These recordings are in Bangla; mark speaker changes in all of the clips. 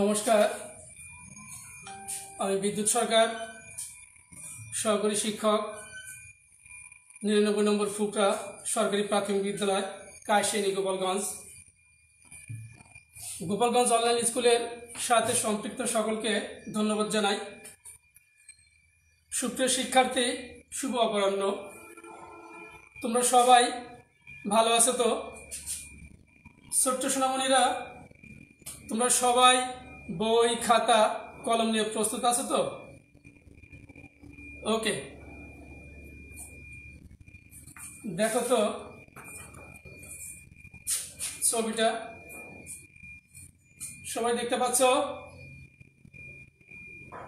Speaker 1: নমস্কার। আমি বিদ্যুৎ সরকার, সহকারী শিক্ষক, নিরানব্বই নম্বর ফুকরা সরকারি প্রাথমিক বিদ্যালয় কাশিয়ানি গোপালগঞ্জ। গোপালগঞ্জ অনলাইন স্কুলের সাথে সম্পৃক্ত সকলকে ধন্যবাদ জানাই। সুপ্রিয় শিক্ষার্থী, শুভ অপরাহ্ন। তোমরা সবাই ভালো আছো তো? ছোট্ট সোনামণিরা তোমরা সবাই বই, খাতা, কলম নিয়ে প্রস্তুত আছো তো? ওকে। দেখো তো ছবিটা। সবাই দেখতে পাচ্ছ?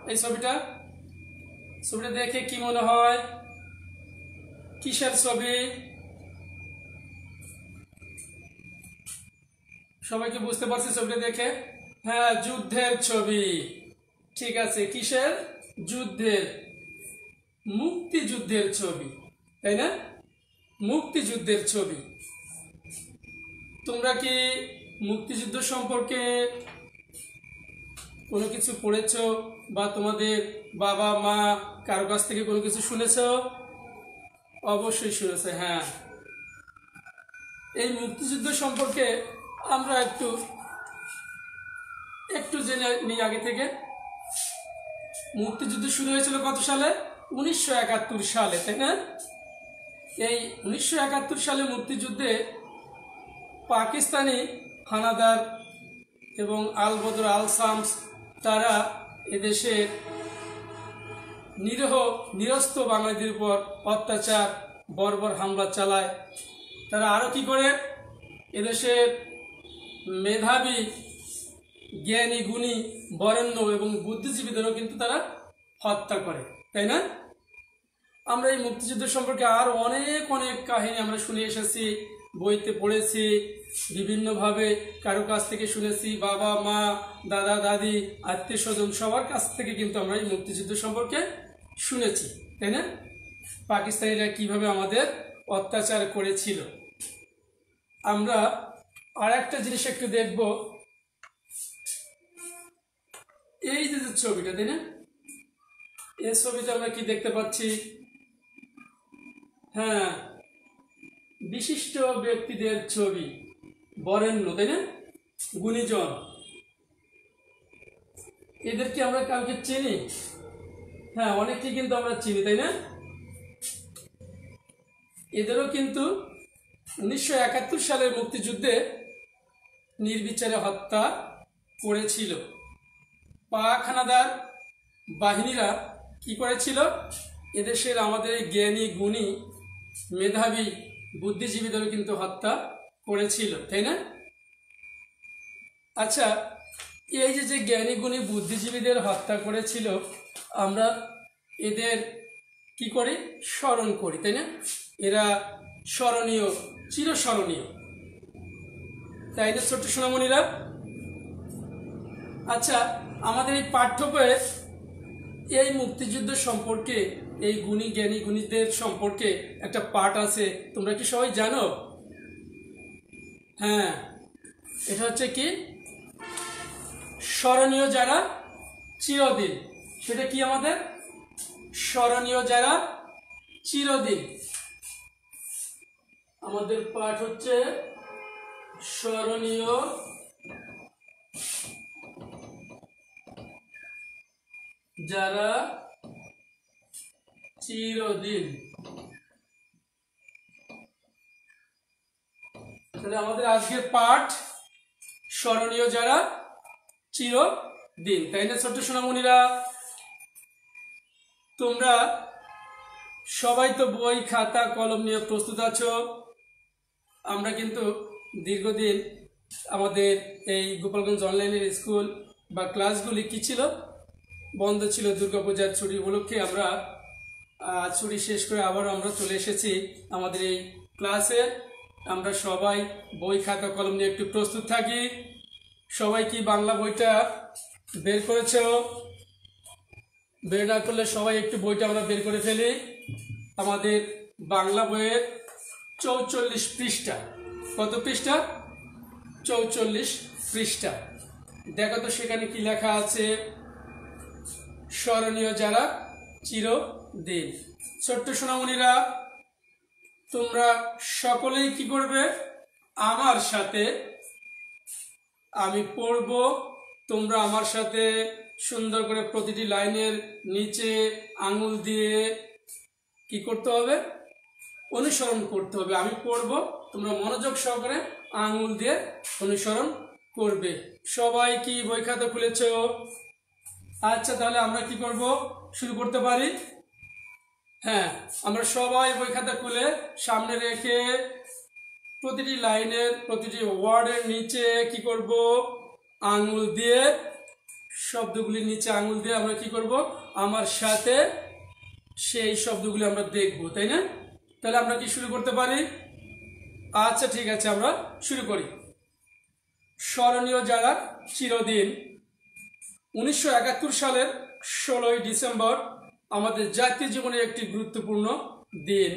Speaker 1: এই ছবিটা? ছবিটা দেখে কি মনে হয়? কিসের ছবি? সবাইকে বুঝতে পারছি ছবিটা দেখে? হ্যাঁ যুদ্ধের ছবি। ঠিক আছে, কিসের? যুদ্ধের। মুক্তিযুদ্ধের ছবি। তাই না? মুক্তিযুদ্ধের ছবি। তোমরা কি মুক্তিযুদ্ধ সম্পর্কে কোনো কিছু পড়েছ? বা তোমাদের বাবা, মা কারও কাছ থেকে কোনো কিছু শুনেছ? অবশ্যই শুনেছে হ্যাঁ। এই মুক্তিযুদ্ধ সম্পর্কে আমরা একটু একটু জেনে নিই আগে থেকে। মুক্তিযুদ্ধ শুরু হয়েছিল কত সালে? উনিশশো একাত্তর সালে, তাই না? এই উনিশশো একাত্তর সালে মুক্তিযুদ্ধে পাকিস্তানি হানাদার এবং আল বদর, আল শামস, তারা এদেশের নিরহ, নিরস্ত বাঙালিদের উপর অত্যাচার বর্বর হামলা চালায়। তারা আরও কি করে? এদেশের মেধাবী, জ্ঞানী, গুণী, বরেণ্য এবং বুদ্ধিজীবীদেরও কিন্তু তারা হত্যা করে, তাই না? আমরা এই মুক্তিযুদ্ধ সম্পর্কে আর অনেক অনেক কাহিনী আমরা শুনে এসেছি, বইতে পড়েছি, বিভিন্নভাবে কারও কাছ থেকে শুনেছি, বাবা, মা, দাদা, দাদি, আত্মীয় স্বজন সবার কাছ থেকে কিন্তু আমরা এই মুক্তিযুদ্ধ সম্পর্কে শুনেছি, তাই না? পাকিস্তানিরা কীভাবে আমাদের অত্যাচার করেছিল? আমরা আর একটা জিনিস একটু দেখব। এই যে ছবিটা, তাই না? এই ছবিতে আমরা কি দেখতে পাচ্ছি? হ্যাঁ বিশিষ্ট ব্যক্তিদের ছবি, বরেণ্য, তাই না? গুণীজন। এদেরকে আমরা কাউকে চিনি? হ্যাঁ অনেককে কিন্তু আমরা চিনি, তাই না? এদেরও কিন্তু উনিশশো একাত্তর সালের মুক্তিযুদ্ধে নির্বিচারে হত্যা করেছিল। পাখানাদার বাহিনীরা কি করেছিল? এদেশের আমাদের জ্ঞানী, গুণী, মেধাবী বুদ্ধিজীবীদেরও কিন্তু হত্যা করেছিল, তাই না? আচ্ছা এই যে যে জ্ঞানী, গুণী, বুদ্ধিজীবীদের হত্যা করেছিল, আমরা এদের কি করি? স্মরণ করি, তাই না? এরা স্মরণীয়, চিরস্মরণীয়। তাই না, ছোট্ট সোনামণিরা? আচ্ছা আমাদের এই পাঠ্য বইয়ে এই মুক্তিযুদ্ধ সম্পর্কে, এই গুণী জ্ঞানী গুণীদের সম্পর্কে একটা পাঠ আছে। তোমরা কি সবাই জানো? হ্যাঁ এটা হচ্ছে কি? স্মরণীয় যারা চিরদিন। সেটা কি আমাদের? স্মরণীয় যারা চিরদিন। আমাদের পাঠ হচ্ছে স্মরণীয়। যারা চিরদিন তাহলে আমাদের আজকের পাঠ স্মরণীয় যারা চিরদিন, তাই না ছোট্ট সোনামণিরা? তোমরা সবাই তো বই, খাতা, কলম নিয়ে প্রস্তুত আছো। আমরা কিন্তু দীর্ঘদিন আমাদের এই গোপালগঞ্জ অনলাইনের স্কুল বা ক্লাসগুলি কি ছিল? বন্ধ ছিল দুর্গাপূজার ছুটি উপলক্ষে আমরা ছুটি শেষ করে আবার আমরা চলে এসেছি আমাদের এই ক্লাসে আমরা সবাই বই, খাতা, কলম নিয়ে একটু প্রস্তুত থাকি। সবাই কি বাংলা বইটা বের করেছ বের না করলে সবাই একটু বইটা আমরা বের করে ফেলি। আমাদের বাংলা বইয়ের চৌচল্লিশ পৃষ্ঠা। কত পৃষ্ঠা? চৌচল্লিশ পৃষ্ঠা। দেখো তো সেখানে কি লেখা আছে? স্মরণীয় যারা চিরদিন। ছোট্ট সোনামণিরা, তোমরা সকলেই কি করবে আমার সাথে আমি পড়ব। তোমরা আমার সাথে সুন্দর করে প্রতিটি লাইনের নিচে আঙুল দিয়ে কি করতে হবে? অনুসরণ করতে হবে। আমি পড়ব, তোমরা মনোযোগ সহকারে আঙুল দিয়ে অনুসরণ করবে। সবাই কি বই খাতা খুলেছ? আচ্ছা তাহলে আমরা কি করব? শুরু করতে পারি? হ্যাঁ আমরা সবাই বই খাতা খুলে সামনে রেখে প্রতিটি লাইনের, প্রতিটি ওয়ার্ডের নিচে কি করব? আঙুল দিয়ে, শব্দগুলির নিচে আঙুল দিয়ে আমরা কি করব? আমার সাথে সেই শব্দগুলি আমরা দেখব, তাই না? তাহলে আমরা কি শুরু করতে পারি? আচ্ছা ঠিক আছে, আমরা শুরু করি। স্মরণীয় যারা, চিরদিন, উনিশশো একাত্তর সালের ষোলোই ডিসেম্বর আমাদের জাতীয় জীবনের একটি গুরুত্বপূর্ণ দিন।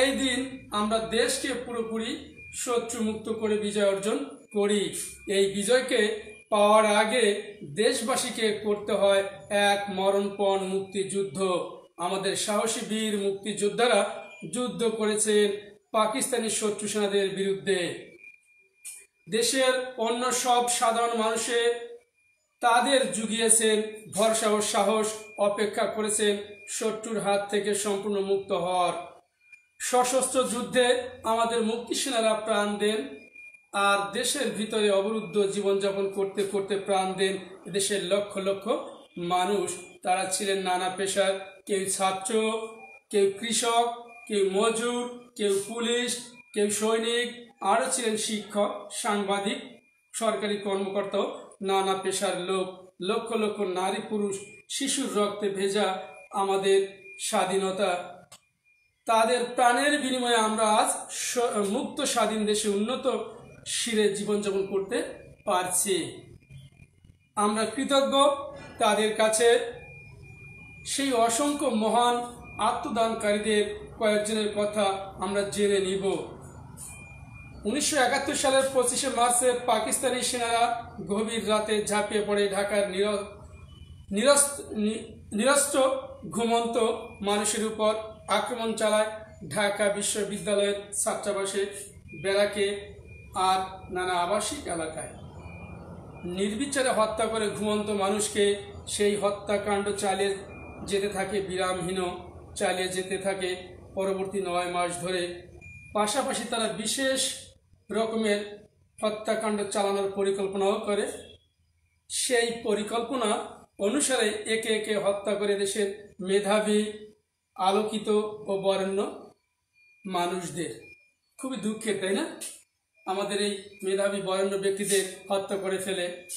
Speaker 1: এই দিন আমরা দেশকে পুরোপুরি শত্রুমুক্ত করে বিজয় অর্জন করি। এই বিজয়কে পাওয়ার আগে দেশবাসীকে করতে হয় এক মরণপণ মুক্তিযুদ্ধ। আমাদের সাহসী বীর মুক্তিযোদ্ধারা যুদ্ধ করেছেন পাকিস্তানি শত্রু সেনাদের বিরুদ্ধে। দেশের অন্য সব সাধারণ মানুষে তাদের জুগিয়েছেন ভরসা ও সাহস, অপেক্ষা করেছেন শত্রুর হাত থেকে সম্পূর্ণ মুক্ত হওয়ার। সশস্ত্র যুদ্ধে আমাদের মুক্তি সেনারা প্রাণ দেন আর দেশের ভিতরে অবরুদ্ধ জীবনযাপন করতে করতে প্রাণ দেন দেশের লক্ষ লক্ষ মানুষ। তারা ছিলেন নানা পেশার, কেউ ছাত্র, কেউ কৃষক কেউ মজুর, কেউ পুলিশ, কেউ সৈনিক, আরও ছিলেন শিক্ষক, সাংবাদিক, সরকারি কর্মকর্তা নানা পেশার লোক। লক্ষ লক্ষ নারী পুরুষ শিশুর রক্তে ভেজা আমাদের স্বাধীনতা। তাদের প্রাণের বিনিময়ে আমরা আজ মুক্ত স্বাধীন দেশে উন্নত শিরে জীবনযাপন করতে পারছি। আমরা কৃতজ্ঞ তাদের কাছে। সেই অসংখ্য মহান আত্মদানকারীদের কয়েকজনের কথা আমরা জেনে নিব। উনিশশো একাত্তর সালের পঁচিশে মার্চে পাকিস্তানি সেনারা গভীর রাতে ঝাঁপিয়ে পড়ে ঢাকার নিরস্ত্র ঘুমন্ত মানুষের উপর আক্রমণ চালায় ঢাকা বিশ্ববিদ্যালয়ের ছাত্রাবাসে বেড়াকে আর নানা আবাসিক এলাকায়। নির্বিচারে হত্যা করে ঘুমন্ত মানুষকে সেই হত্যাকাণ্ড চালিয়ে যেতে থাকে বিরামহীন চালিয়ে যেতে থাকে পরবর্তী নয় মাস ধরে। পাশাপাশি তারা বিশেষ রকমের হত্যাকাণ্ড চালানোর পরিকল্পনাও করে। সেই পরিকল্পনা অনুসারে একে একে হত্যা করে দেশের মেধাবী, আলোকিত ও বরেণ্য মানুষদের। খুবই দুঃখের, তাই না? আমাদের এই মেধাবী, বরেণ্য ব্যক্তিদের হত্যা করে ফেলে।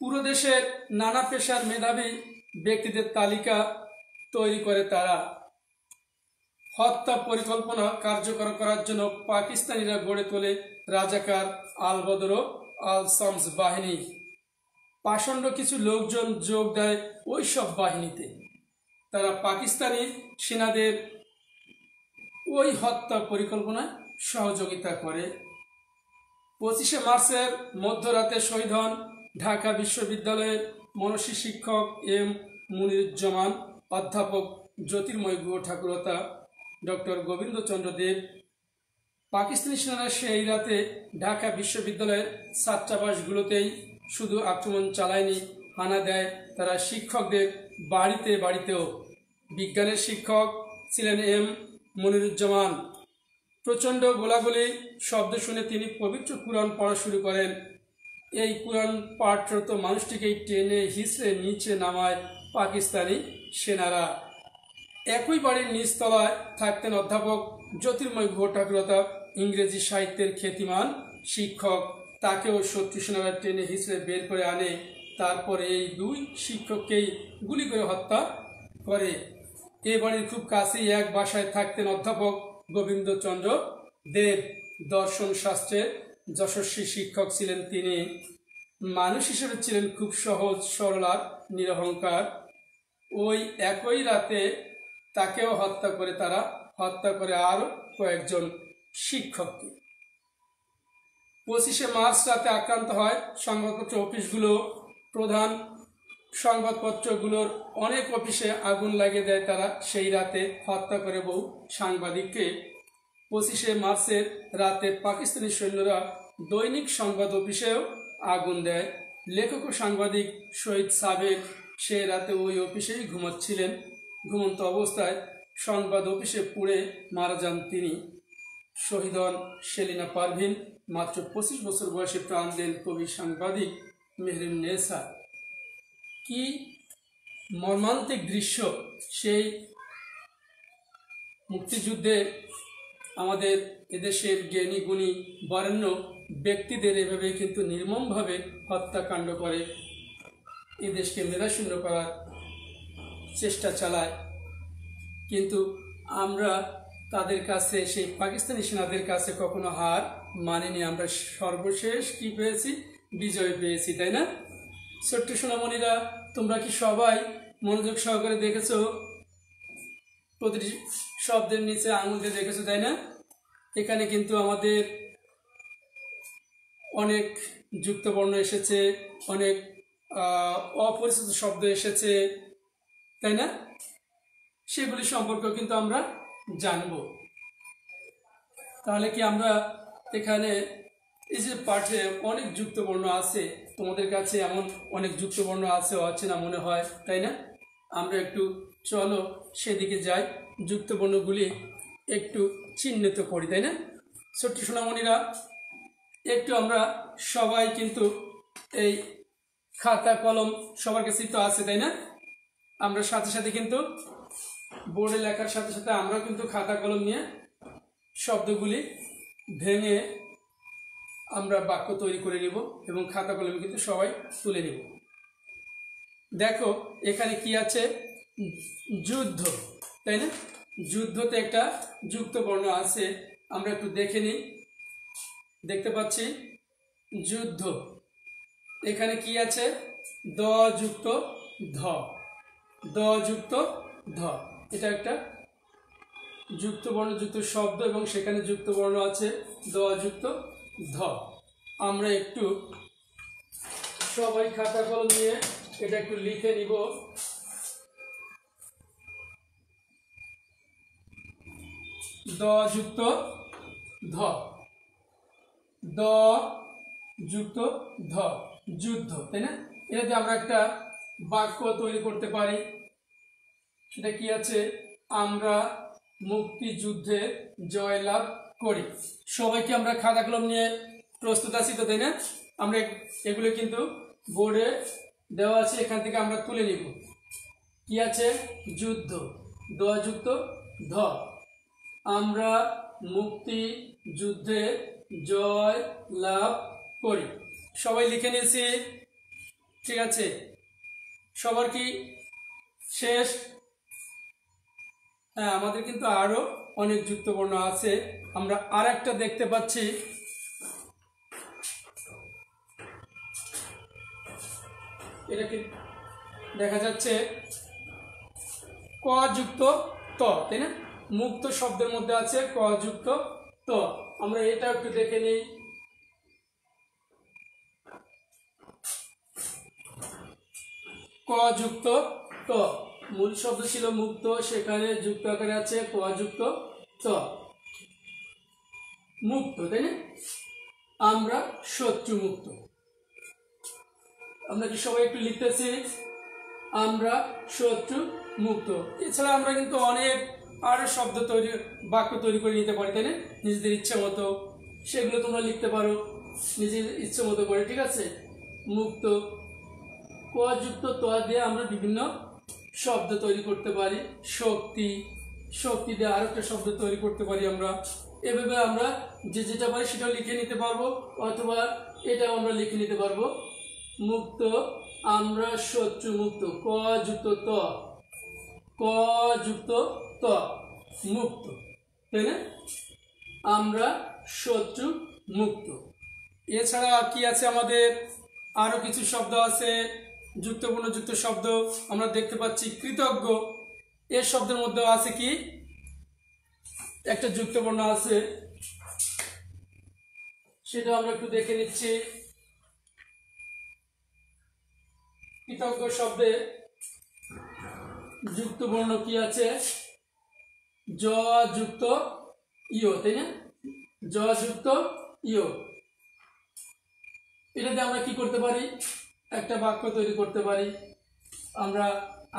Speaker 1: পুরো দেশের নানা পেশার মেধাবী ব্যক্তিদের তালিকা তৈরি করে তারা। হত্যা পরিকল্পনা কার্যকর করার জন্য পাকিস্তানিরা গড়ে তোলে রাজাকার আল বদর আল সামস বাহিনী। পাষণ্ড কিছু লোকজন যোগ দেয় ওই সব বাহিনীতে। তারা পাকিস্তানি সেনাদের ওই হত্যা পরিকল্পনায় সহযোগিতা করে। পঁচিশে মার্চের মধ্যরাতে শহীদ হন ঢাকা বিশ্ববিদ্যালয়ের মনসী শিক্ষক এম মুনিরুজ্জামান। অধ্যাপক জ্যোতির্ময় গুহ ঠাকুরতা ডক্টর গোবিন্দচন্দ্র দেব, পাকিস্তানি সেনারা সেই রাতে ঢাকা বিশ্ববিদ্যালয়ের ছাত্রাবাসগুলোতেই শুধু আক্রমণ চালায়নি, হানা দেয় তারা শিক্ষকদের বাড়িতে বাড়িতেও। বিজ্ঞানের শিক্ষক ছিলেন এম মনিরুজ্জামান। প্রচণ্ড গোলাগুলি শব্দ শুনে তিনি পবিত্র কুরআন পড়া শুরু করেন। এই কুরআন পাঠরত মানুষটিকেই টেনে হিসড়ে নিচে নামায় পাকিস্তানি সেনারা একই বাড়ির নিচতলায় থাকতেন অধ্যাপক জ্যোতির্ময় ঠাকুরতা ইংরেজি সাহিত্যের খ্যাতিমান শিক্ষক। তাকেও শত্রু সেনারা টেনে হিসড়ে বের করে আনে। তারপরে এই দুই শিক্ষককেই গুলি করে হত্যা করে। এ বাড়ির খুব কাছেই এক বাসায় থাকতেন অধ্যাপক গোবিন্দচন্দ্র দেব। দর্শন শাস্ত্রের যশস্বী শিক্ষক ছিলেন তিনি। মানুষ হিসেবে ছিলেন খুব সহজ, সরল আর নিরহংকার। ওই একই রাতে তাকেও হত্যা করে তারা হত্যা করে আরও কয়েকজন শিক্ষককে। পঁচিশে মার্চ রাতে আক্রান্ত হয় সংবাদপত্র অফিসগুলো। প্রধান সংবাদপত্রগুলোর অনেক অফিসে আগুন লাগিয়ে দেয় তারা। সেই রাতে হত্যা করে বহু সাংবাদিককে। পঁচিশে মার্চের রাতে পাকিস্তানি সৈন্যরা দৈনিক সংবাদ অফিসেও আগুন দেয়। লেখক ও সাংবাদিক শহীদ সাবেক সে রাতে ওই অফিসেই ঘুমাচ্ছিলেন। ঘুমন্ত অবস্থায় সংবাদ অফিসে পুড়ে মারা যান তিনি। শহীদ হন সেলিনা পারভিন, মাত্র পঁচিশ বছর বয়সে প্রাণ দেন কবি সাংবাদিক মেহরিন নেসা। কি মর্মান্তিক দৃশ্য সেই মুক্তিযুদ্ধে আমাদের এদেশের জ্ঞানী গুণী বরেণ্য ব্যক্তিদের এভাবে কিন্তু নির্মমভাবে হত্যাকাণ্ড করে। এদেশকে মেধাশূন্য করার চেষ্টা চালায়। কিন্তু আমরা তাদের কাছে, সেই পাকিস্তানি সেনাদের কাছে কখনো হার মানিনি। আমরা সর্বশেষ কি পেয়েছি? বিজয় পেয়েছি, তাই না? ছোট্ট সোনামণিরা, তোমরা কি সবাই মনোযোগ সহকারে দেখেছ? প্রতিটি শব্দের নিচে আঙুল দিয়ে দেখেছ, তাই না? এখানে কিন্তু আমাদের অনেক যুক্তবর্ণ এসেছে, অনেক অপরিচিত শব্দ এসেছে, তাই না? সেগুলি সম্পর্কে কিন্তু আমরা জানব। তাহলে কি আমরা এখানে এই যে পাঠে অনেক যুক্তবর্ণ আছে, তোমাদের কাছে এমন অনেক যুক্তবর্ণ আছে, অচেনা মনে হয়, তাই না? আমরা একটু চলো সেদিকে যাই, যুক্তবর্ণগুলি একটু চিহ্নিত করি, তাই না? ছোট্ট সোনামণিরা, একটু আমরা সবাই কিন্তু এই খাতা, কলম, সবার কাছেই তো আছে, তাই না? আমরা সাথে সাথে কিন্তু বোর্ডে লেখার সাথে সাথে আমরাও কিন্তু খাতা, কলম নিয়ে শব্দগুলি ভেঙে আমরা বাক্য তৈরি করে নিব এবং খাতা, কলমে কিন্তু সবাই তুলে নিব। দেখো, এখানে কি আছে? যুদ্ধ, তাই না? যুদ্ধতে একটা যুক্ত বর্ণ আছে, আমরা একটু দেখে নিই। দেখতে পাচ্ছি, যুদ্ধ। এখানে কি আছে? দ যুক্ত ধ। দ যুক্ত ধ। এটা একটা যুক্ত বর্ণ, যুক্ত শব্দ এবং সেখানে যুক্ত বর্ণ আছে দ যুক্ত ধ। আমরা একটু সবাই খাতা কলম নিয়ে এটা একটু লিখে নিব। দ যুক্ত ধ। দ যুক্ত ধ। যুদ্ধ, তাই না? এটাতে আমরা একটা বাক্য তৈরি করতে পারি। সেটা কি আছে? আমরা মুক্তিযুদ্ধে জয়লাভ করি। সবাইকে আমরা খাতা কলম নিয়ে প্রস্তুত আছি তো, তাই না? আমরা এগুলো কিন্তু বোর্ডে দেওয়া আছে, এখান থেকে আমরা তুলে নিব। কি আছে? যুদ্ধ দযুক্ত ধ আমরা মুক্তি যুদ্ধে জয় লাভ করি। সবাই লিখে নিয়েছি। ঠিক আছে। সবার কি শেষ? হ্যাঁ আমাদের কিন্তু আরও অনেক যুক্তবর্ণ আছে। আমরা আর একটা দেখতে পাচ্ছি। এটা কি দেখা যাচ্ছে? ক যুক্ত ত, তাই না? মুক্ত শব্দের মধ্যে আছে ক যুক্ত ত। আমরা এটা একটু দেখে নিই ক যুক্ত? ত মূল শব্দ ছিল মুক্ত, সেখানে যুক্ত আকারে আছে যুক্ত, ত। মুক্ত, তাই না? আমরা শত্রু মুক্ত। আমরা কি সবাই একটু লিখতেছি? আমরা শত্রু মুক্ত। এছাড়া আমরা কিন্তু অনেক আরও শব্দ তৈরি, বাক্য তৈরি করে নিতে পারি, তাই না? নিজেদের ইচ্ছে মতো। সেগুলো তোমরা লিখতে পারো। নিজের ইচ্ছে মতো করে, ঠিক আছে? মুক্ত ক যুক্ত ত দিয়ে আমরা বিভিন্ন শব্দ তৈরি করতে পারি। শক্তি শক্তি দিয়ে আরও একটা শব্দ তৈরি করতে পারি আমরা। এভাবে আমরা যে যেটা পারি সেটাও লিখে নিতে পারব, অথবা এটাও আমরা লিখে নিতে পারব। মুক্ত, আমরা শত্রু মুক্ত ক যুক্ত ত ক যুক্ত ত মুক্ত, তাই না? আমরা শত্রু মুক্ত। এছাড়া কি আছে আমাদের? আরও কিছু শব্দ আছে। যুক্ত শব্দ আমরা দেখতে পাচ্ছি। কৃতজ্ঞ। এর শব্দের মধ্যে আছে কি? একটা যুক্তবর্ণ আছে। সেটা আমরা একটু দেখে নিচ্ছি। কৃতজ্ঞ শব্দে যুক্ত বর্ণ কি আছে? যুক্ত ইও, তাই না? জ যুক্ত ইও। এটাতে আমরা কি করতে পারি? একটা বাক্য তৈরি করতে পারি। আমরা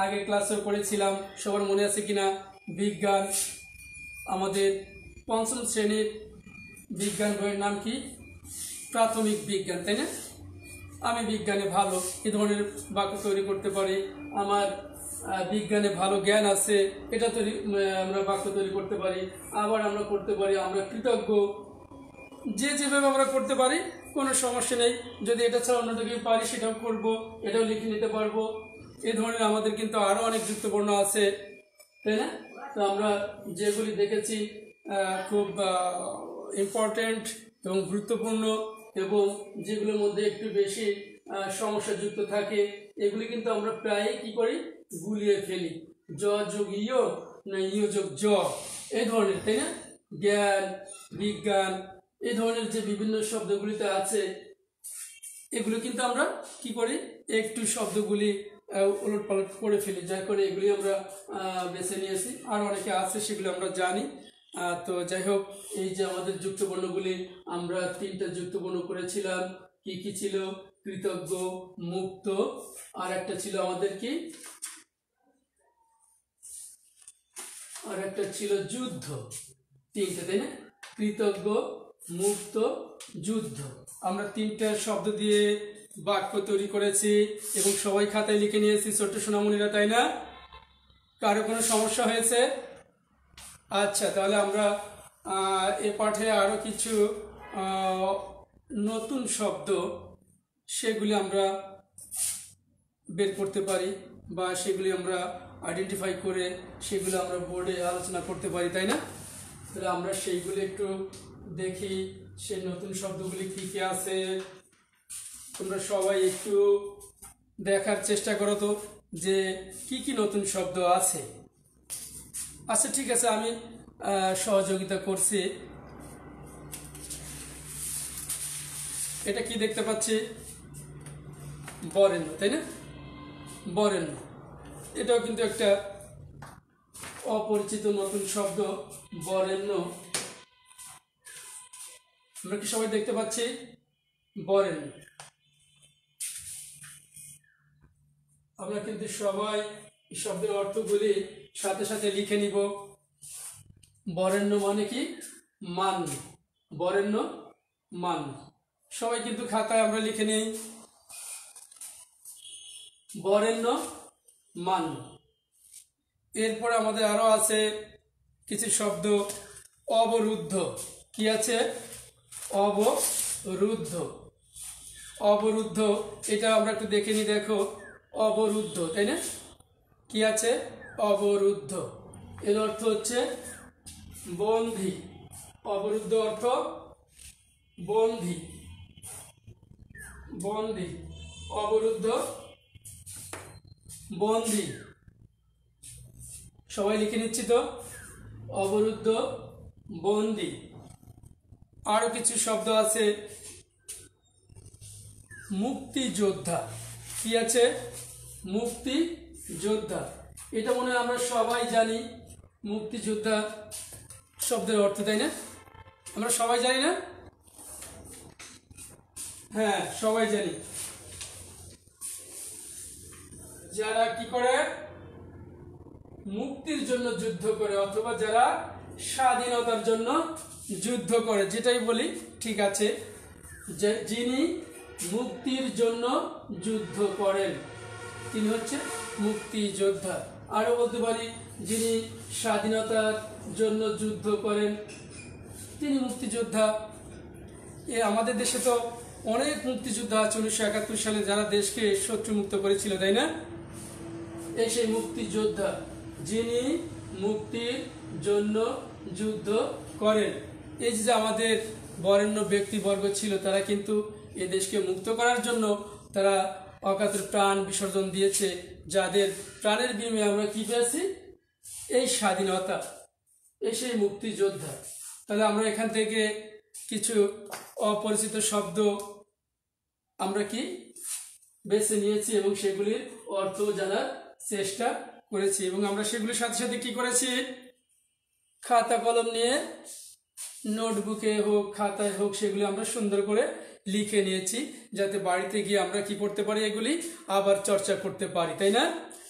Speaker 1: আগের ক্লাসে পড়েছিলাম, সবার মনে আছে কিনা? বিজ্ঞান। আমাদের পঞ্চম শ্রেণির বিজ্ঞান বইয়ের নাম কি? প্রাথমিক বিজ্ঞান, তাই না? আমি বিজ্ঞানে ভালো, এ ধরনের বাক্য তৈরি করতে পারি। আমার বিজ্ঞানে ভালো জ্ঞান আছে, এটা তৈরি আমরা বাক্য তৈরি করতে পারি। আবার আমরা করতে পারি, আমরা কৃতজ্ঞ যে যেভাবে আমরা করতে পারি কোনো সমস্যা নেই। যদি এটা ছাড়া অন্যটাকে পারি সেটাও করব এটাও লিখে নিতে পারব। এ ধরনের আমাদের কিন্তু আরও অনেক যুক্তবর্ণ আছে তাই না? তো আমরা যেগুলি দেখেছি খুব ইম্পর্ট্যান্ট এবং গুরুত্বপূর্ণ এবং যেগুলোর মধ্যে একটু বেশি আহ, সমস্যাযুক্ত থাকে এগুলি কিন্তু আমরা প্রায়ই কি করি? গুলিয়ে ফেলি। জ যোগ ইয় না ইয় যোগ জ। এই ধরনের তাই না? জ্ঞান বিজ্ঞান এই ধরনের যে বিভিন্ন শব্দগুলিতে আছে, এগুলো কিন্তু আমরা কি করি? একটু শব্দগুলি উলট পালট করে ফেলি। যার করে এগুলি আমরা বেছে নিয়েছি। আর অনেকে আছে, সেগুলো আমরা জানি। তো যাই হোক, এই যে আমাদের যুক্তবর্ণগুলি, আমরা তিনটা যুক্তবর্ণ করেছিলাম। কি কি ছিল? কৃতজ্ঞ, মুক্ত। আর একটা ছিল আমাদের কি? আর একটা ছিল যুদ্ধ। তিনটে, তাই না? কৃতজ্ঞ মুক্ত যুদ্ধ। আমরা তিনটা শব্দ দিয়ে বাক্য তৈরি করেছি এবং সবাই খাতায় লিখে নিয়েছি, ছোট্ট সোনামণিরা, তাই না? কারও কোনো সমস্যা হয়েছে? আচ্ছা তাহলে আমরা এ পাঠে আরও কিছু নতুন শব্দ সেগুলি আমরা বের করতে পারি বা সেগুলি আমরা আইডেন্টিফাই করে সেগুলো আমরা বোর্ডে আলোচনা করতে পারি, তাই না? তাহলে আমরা সেইগুলি একটু দেখি সেই নতুন শব্দগুলি কী কী আছে। তোমরা সবাই একটু দেখার চেষ্টা করো তো যে কি কি নতুন শব্দ আছে। আচ্ছা ঠিক আছে, আমি সহযোগিতা করছি। এটা কি দেখতে পাচ্ছি? বরেণ্য, তাই না? বরেণ্য। এটাও কিন্তু একটা অপরিচিত নতুন শব্দ, বরেণ্য। আমরা কি সবাই দেখতে পাচ্ছি? বরেণ্য। আমরা কিন্তু সবাই শব্দের অর্থগুলি সাথে সাথে লিখে নিব। বরেণ্য মানে কি? মান। বরেণ্য মান। সবাই কিন্তু খাতায় আমরা লিখে নেই। বরেণ্য মান। এরপর আমাদের আরও আছে কিছু শব্দ অবরুদ্ধ। কি আছে? অবরুদ্ধ। অবরুদ্ধ, এটা আমরা একটু দেখে নি দেখো। অবরুদ্ধ, তাই না? কি আছে? অবরুদ্ধ। এর অর্থ হচ্ছে বন্ধি। অবরুদ্ধ অর্থ বন্ধি। বন্ধি। অবরুদ্ধ বন্ধি। সবাই লিখে নিচ্ছি তো। অবরুদ্ধ বন্দি আরও কিছু শব্দ আছে। মুক্তিযোদ্ধা। কি আছে? মুক্তি যোদ্ধা এটা মনে হয় আমরা সবাই জানি, মুক্তিযোদ্ধা শব্দের অর্থ, তাই না? আমরা সবাই জানি না? হ্যাঁ সবাই জানি। যারা কি করে? মুক্তির জন্য যুদ্ধ করে, অথবা যারা স্বাধীনতার জন্য যুদ্ধ করে, যেটাই বলি, ঠিক আছে, যে যিনি মুক্তির জন্য যুদ্ধ করেন, তিনি হচ্ছে মুক্তিযোদ্ধা। আরও বলতে পারি, যিনি স্বাধীনতার জন্য যুদ্ধ করেন, তিনি মুক্তিযোদ্ধা। এ আমাদের দেশে তো অনেক মুক্তিযোদ্ধা আছে, উনিশশো একাত্তর সালে যারা দেশকে শত্রুমুক্ত করেছিল, তাই না? এই সেই মুক্তিযোদ্ধা, যিনি মুক্তির জন্য যুদ্ধ করেন। এই যে আমাদের বরেণ্য ব্যক্তিবর্গ ছিল, তারা কিন্তু এ দেশকে মুক্ত করার জন্য তারা অকাতর প্রাণ বিসর্জন দিয়েছে। যাদের প্রাণের বিনিময়ে আমরা কি পেয়েছি? এই স্বাধীনতা, এই সেই মুক্তিযোদ্ধা। তাহলে আমরা এখান থেকে কিছু অপরিচিত শব্দ আমরা কি বেছে নিয়েছি এবং সেগুলির অর্থ জানার চেষ্টা করেছি। এবং আমরা সেগুলির সাথে সাথে কি করেছি? খাতা কলম নিয়ে নোটবুকে হোক, খাতায় হোক, সেগুলি আমরা সুন্দর করে লিখে নিয়েছি, যাতে বাড়িতে গিয়ে আমরা কি করতে পারি এগুলি আবার চর্চা করতে পারি, তাই না?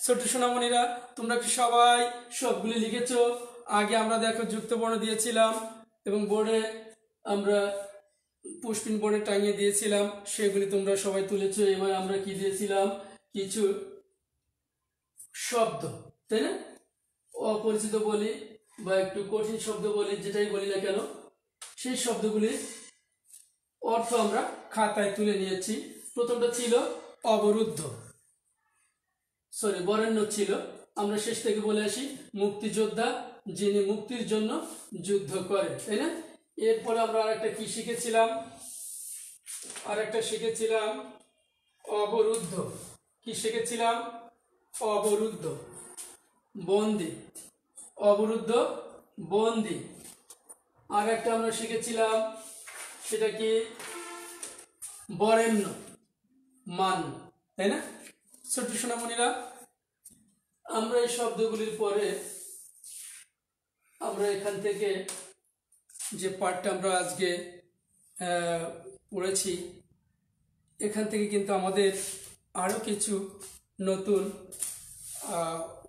Speaker 1: ছোট সোনামণিরা, তোমরা কি সবাই সবগুলি লিখেছ? আগে আমরা দেখো যুক্তবর্ণ দিয়েছিলাম এবং বোর্ডে আমরা পুষ্পিন বোর্ডে টাঙিয়ে দিয়েছিলাম, সেগুলি তোমরা সবাই তুলেছো, এবার আমরা কি দিয়েছিলাম? কিছু শব্দ, তাই না? অপরিচিত বলি বা একটু কঠিন শব্দ বলি, যেটাই বলি না কেন সেই শব্দগুলির অর্থ আমরা খাতায় তুলে নিয়েছি। প্রথমটা ছিল অবরুদ্ধ। সরি বরেণ্য ছিল। আমরা শেষ থেকে বলে আসি, মুক্তিযোদ্ধা যিনি মুক্তির জন্য যুদ্ধ করে, তাই না? এরপরে আমরা আরেকটা কি শিখেছিলাম? আরেকটা শিখেছিলাম অবরুদ্ধ। কি শিখেছিলাম? অবরুদ্ধ। বন্দি। অবরুদ্ধ, বন্দি। আর একটা আমরা শিখেছিলাম, সেটা কি? বরেণ্য, মান, তাই না? ছোট্ট সোনামণিরা, আমরা এই শব্দগুলির পরে আমরা এখান থেকে যে পাঠটা আমরা আজকে পড়েছি, এখান থেকে কিন্তু আমাদের আরও কিছু নতুন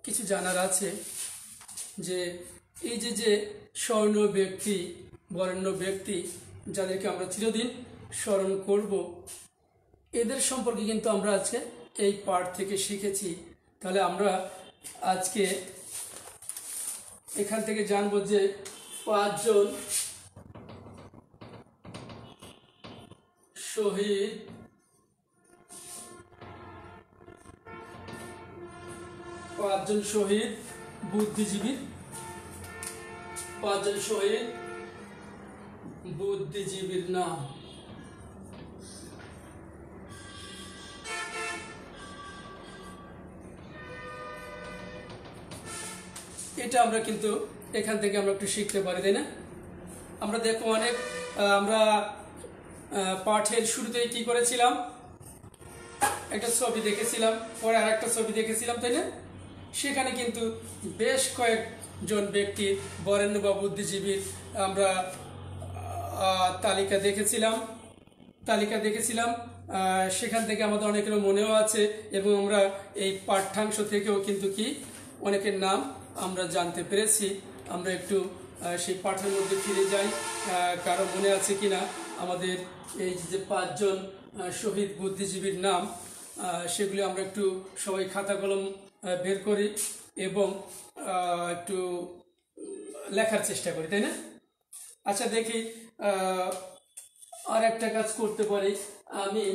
Speaker 1: কিছু জানার আছে যে এই যে যে স্বর্ণ ব্যক্তি, বরেণ্য ব্যক্তি যাদেরকে আমরা চিরদিন স্মরণ করব, এদের সম্পর্কে কিন্তু আমরা আজকে এই পাঠ থেকে শিখেছি। তাহলে আমরা আজকে এখান থেকে জানব যে পাঁচজন শহীদ পাঁচজন শহীদ বুদ্ধিজীবীর পাঁচজন শহীদ বুদ্ধিজীবীর নাম। এটা আমরা কিন্তু এখান থেকে আমরা একটু শিখতে পারি, তাই না? আমরা দেখো অনেক আমরা পাঠের শুরুতেই কি করেছিলাম? একটা ছবি দেখেছিলাম, পরে আর একটা ছবি দেখেছিলাম, তাই না? সেখানে কিন্তু বেশ কয়েকজন ব্যক্তির বরেণ্য বা বুদ্ধিজীবীর আমরা তালিকা দেখেছিলাম তালিকা দেখেছিলাম সেখান থেকে আমাদের অনেকের মনেও আছে এবং আমরা এই পাঠ্যাংশ থেকেও কিন্তু কি অনেকের নাম আমরা জানতে পেরেছি। আমরা একটু সেই পাঠের মধ্যে ফিরে যাই কারও মনে আছে কিনা? আমাদের এই যে পাঁচজন শহীদ বুদ্ধিজীবীর নাম সেগুলি আমরা একটু সবাই খাতা কলম বের করি। এবং একটু লেখার চেষ্টা করি, তাই না? আচ্ছা দেখি আর একটা কাজ করতে পারি। আমি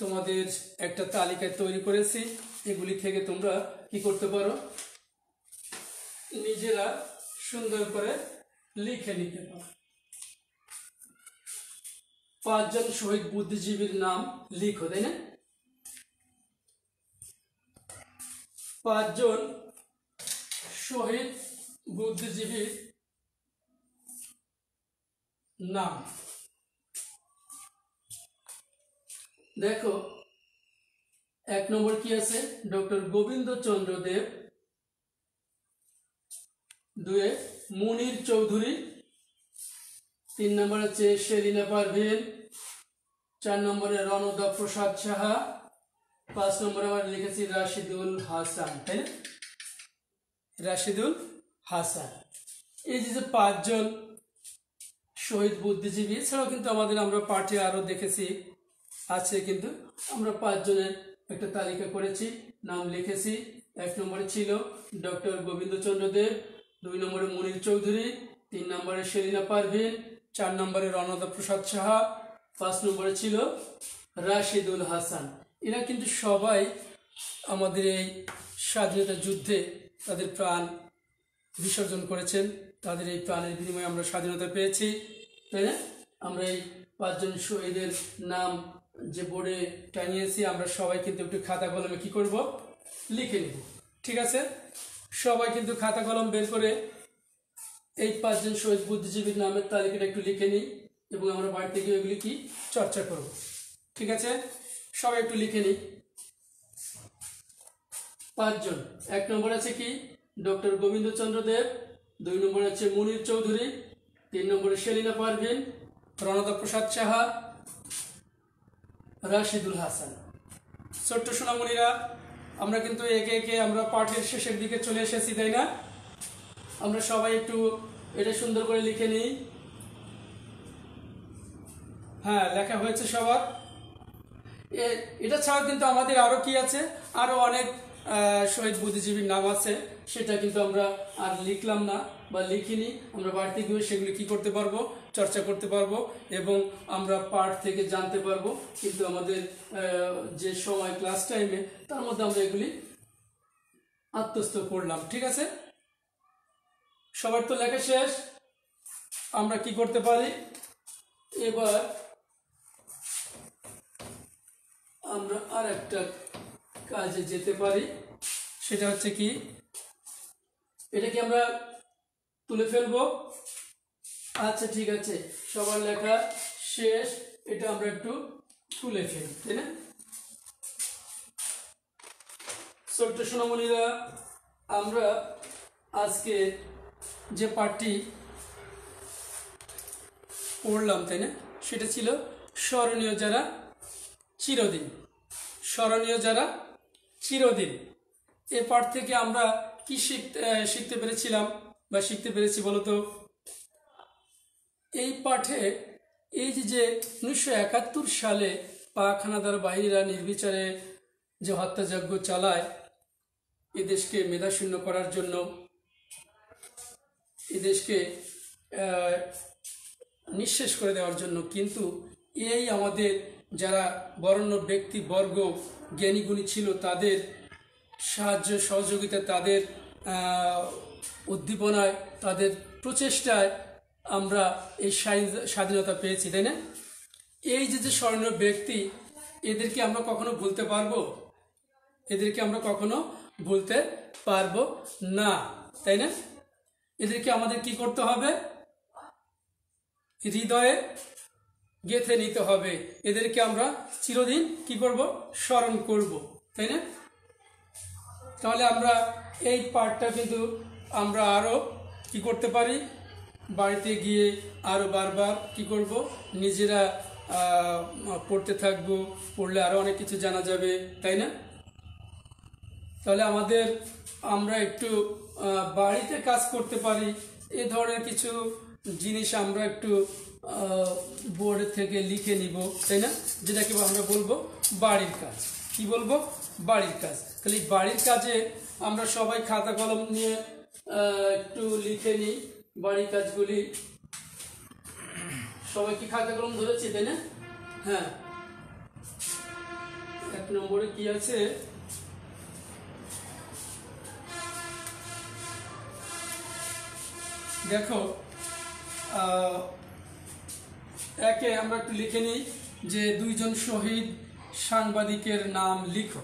Speaker 1: তোমাদের একটা তালিকা তৈরি করেছি। এগুলি থেকে তোমরা কি করতে পারো? নিজেরা সুন্দর করে লিখে নিতে পারো। পাঁচজন শহীদ বুদ্ধিজীবীর নাম লিখো, তাই না? পাঁচজন শহীদ বুদ্ধিজীবীর নাম। দেখো, এক নম্বর কি আছে? ডক্টর গোবিন্দ চন্দ্র দেব, দুয়ে মুনির চৌধুরী, তিন নম্বর আছে শেরিনা পারভিন, চার নম্বরে রণদা প্রসাদ সাহা পাঁচ নম্বরে আমরা লিখেছি রাশিদুল হাসান, তাই না? রাশিদুল হাসান। এই যে পাঁচজন শহীদ বুদ্ধিজীবী, এছাড়াও কিন্তু আমাদের আমরা পাঠে আরও দেখেছি, আছে কিন্তু আমরা পাঁচজনের একটা তালিকা করেছি, নাম লিখেছি। এক নম্বরে ছিল ডক্টর গোবিন্দচন্দ্র দেব, দুই নম্বরে মনির চৌধুরী, তিন নম্বরে শেরিনা পারভিন, চার নম্বরে রণদা প্রসাদ সাহা, পাঁচ নম্বরে ছিল রাশিদুল হাসান। এরা কিন্তু সবাই আমাদের এই স্বাধীনতা যুদ্ধে তাদের প্রাণ বিসর্জন করেছেন। তাদের এই প্রাণের বিনিময়ে আমরা স্বাধীনতা পেয়েছি, তাই না? আমরা এই পাঁচজন শহীদের নাম যে বোর্ডে টানিয়েছি আমরা সবাই কিন্তু একটু খাতা কলমে কি করব? লিখে নিব। ঠিক আছে? সবাই কিন্তু খাতা কলম বের করে এই পাঁচজন শহীদ বুদ্ধিজীবীর নামের তালিকাটা একটু লিখে নিই এবং আমরা বাড়িতে গিয়ে এগুলি কি? চর্চা করব। ঠিক আছে? সবাই একটু লিখে নিই। পাঁচজন। এক নম্বর আছে কি? ডক্টর গোবিন্দচন্দ্র দেব। দুই নম্বরে আছে মুনির চৌধুরী। তিন নম্বরে সেলিনা পারভিন। রণদা প্রসাদ সাহা। রাশিদুল হাসান। ছোট্ট সোনামণিরা, আমরা কিন্তু একে একে আমরা পাঠের শেষের দিকে চলে এসেছি, তাই না? আমরা সবাই একটু এটা সুন্দর করে লিখে নিই। হ্যাঁ লেখা হয়েছে সবার। এটা ছাড়াও কিন্তু আমাদের আরও কি আছে? আরও অনেক শহীদ বুদ্ধিজীবীর নাম আছে। সেটা কিন্তু আমরা আর লিখলাম না বা লিখিনি। আমরা বাড়িতে গিয়ে সেগুলি কি করতে পারব? চর্চা করতে পারব এবং আমরা পাঠ থেকে জানতে পারব। কিন্তু আমাদের যে সময়, ক্লাস টাইমে, তার মধ্যে আমরা এগুলি আত্মস্থ করলাম। ঠিক আছে? সবার তো লেখা শেষ। আমরা কি করতে পারি? এবার আমরা আর একটা কাজে যেতে পারি। সেটা হচ্ছে কি এটা কি আমরা তুলে ফেলব। আচ্ছা ঠিক আছে। সবার লেখা শেষ। এটা আমরা একটু তুলে ফেলি, তাই না? ছোট্ট সোনামণিরা, আমরা আজকে যে পাঠটি পড়লাম, তাই না? সেটা ছিল স্মরণীয় যারা চিরদিন। স্মরণীয় যারা, চিরদিন। এ পাঠ থেকে আমরা কি শিখতে পেরেছিলাম বা শিখতে পেরেছি বলতো? এই পাঠে এই যে উনিশশো একাত্তর সালে পাখানাদার বাহিনীরা নির্বিচারে যে হত্যাযজ্ঞ চালায় এদেশকে মেধাশূন্য করার জন্য এদেশকে নিঃশেষ করে দেওয়ার জন্য, কিন্তু এই আমাদের যারা বরণ্য ব্যক্তি, বর্গ, জ্ঞানীগুণী ছিল, তাদের সাহায্য, সহযোগিতা, তাদের উদ্দীপনায়, তাদের প্রচেষ্টায় আমরা এই স্বাধীন- স্বাধীনতা পেয়েছি, তাই না? এই যে যে স্মরণীয় ব্যক্তি, এদেরকে আমরা কখনো ভুলতে পারব? এদেরকে আমরা কখনো ভুলতে পারব না, তাই না? এদেরকে আমাদের কি করতে হবে? হৃদয়ে গেথে নিতে হবে। এদেরকে আমরা চিরদিন কি করব? স্মরণ করব। তাই না? তাহলে আমরা এই পার্টটা কিন্তু আমরা আরও কি করতে পারি? বাড়িতে গিয়ে আরও বারবার কি করব? নিজেরা পড়তে থাকব, পড়লে আরও অনেক কিছু জানা যাবে, তাই না? তাহলে আমাদের আমরা একটু বাড়িতে কাজ করতে পারি। এ ধরনের কিছু জিনিস আমরা একটু বোর্ড থেকে লিখে নিব, তাই না? যেটাকে আমরা বলব বাড়ির কাজ। কি বলব? বাড়ির কাজ। এই বাড়ির কাজে আমরা সবাই খাতা কলম নিয়ে একটু লিখে নিই বাড়ির কাজগুলি। সবাই কি খাতা কলম ধরেছি, তাই না? হ্যাঁ। এক নম্বরে কি আছে? দেখো একে আমরা একটু লিখে নিই যে দুইজন শহীদ সাংবাদিকের নাম লিখো।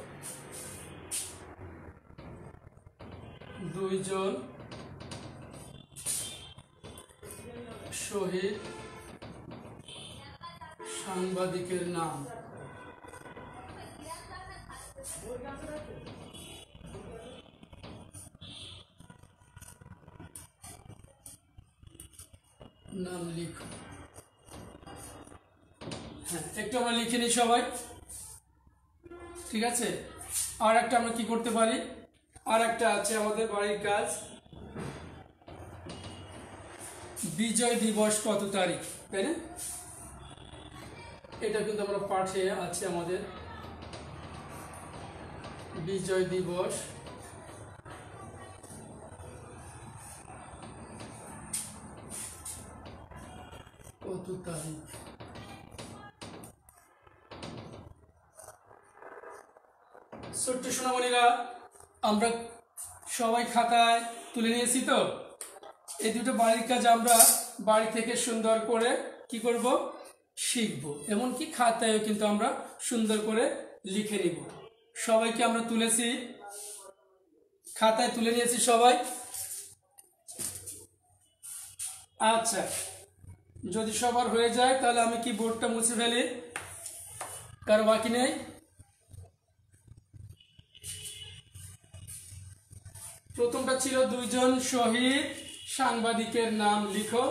Speaker 1: দুইজন শহীদ সাংবাদিকের নাম। নাম লিখো। একটু আমরা লিখে নিই সবাই। ঠিক আছে? আর একটা আমরা কি করতে পারি? আর একটা আছে আমাদের বাড়ির কাজ। বিজয় দিবস কত তারিখ? তাই না? এটা কিন্তু আমরা পাঠে আছে আমাদের। বিজয় দিবস। কত তারিখ? ছোট্ট সোনামণিরা, আমরা সবাই খাতায় তুলে নিয়েছি তো? এই দুটো বাড়ির কাজ আমরা বাড়ি থেকে সুন্দর করে কি করব? শিখব। এমনকি খাতায়ও কিন্তু আমরা সুন্দর করে লিখে নিব। সবাইকে আমরা তুলেছি। খাতায় তুলে নিয়েছি সবাই। আচ্ছা যদি সবার হয়ে যায়, তাহলে আমি কি বোর্ডটা মুছে ফেলি। কারও বাকি নেই? প্রথমটা ছিল দুইজন শহীদ, সাংবাদিকের নাম লিখো।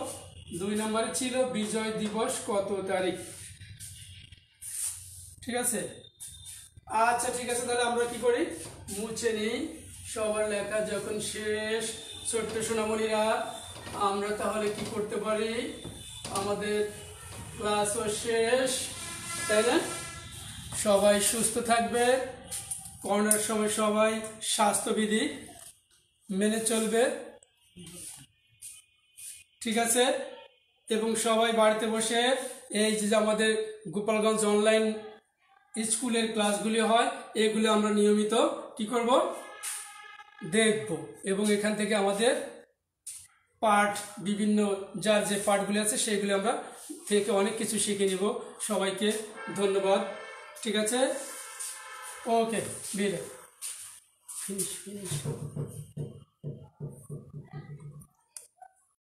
Speaker 1: দুই নম্বরে ছিল বিজয় দিবস, কত তারিখ? ঠিক আছে? আচ্ছা ঠিক আছে, তাহলে আমরা কি করি? মুছে নিই। সবার লেখা যখন শেষ, ছোট্ট সোনামণিরা, আমরা তাহলে কি করতে পারি? আমাদের ক্লাসও শেষ, তাই না? সবাই সুস্থ থাকবে। করোনার সময় সবাই স্বাস্থ্যবিধি মেনে চলবে। ঠিক আছে? এবং সবাই বাড়িতে বসে এই যে আমাদের গোপালগঞ্জ অনলাইন স্কুলের ক্লাসগুলি হয়, এগুলো আমরা নিয়মিত কি করব? দেখব। এবং এখান থেকে আমাদের পাঠ, বিভিন্ন যার যে পাঠগুলি আছে, সেগুলি আমরা থেকে অনেক কিছু শিখে নিব। সবাইকে ধন্যবাদ। ঠিক আছে? ওকে, বিদায়। Fiz, fiz.